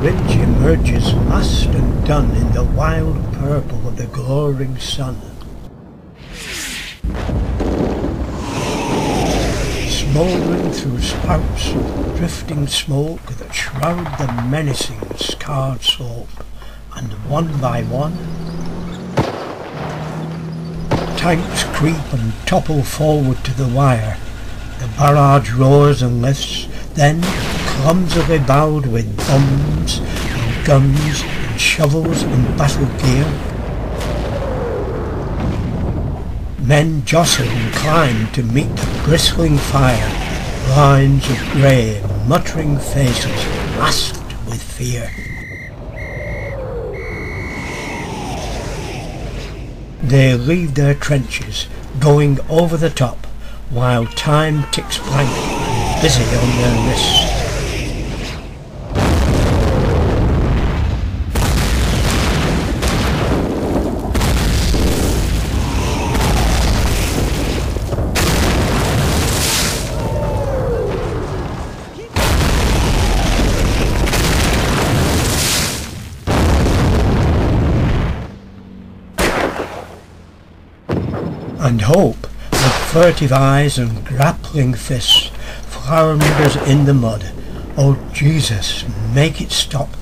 ridge emerges massed and dun in the wild purple of the glowing sun. Smouldering through spouts of drifting smoke that shroud the menacing scarred slope, and one by one tanks creep and topple forward to the wire. The barrage roars and lifts, then clumsily bowed with bombs and guns and shovels and battle gear. Men jostle and climb to meet the bristling fire, lines of grey, muttering faces masked with fear. They leave their trenches, going over the top, while time ticks blank and busy on their wrists. And hope, with furtive eyes and grappling fists, flounders in the mud. Oh Jesus, make it stop.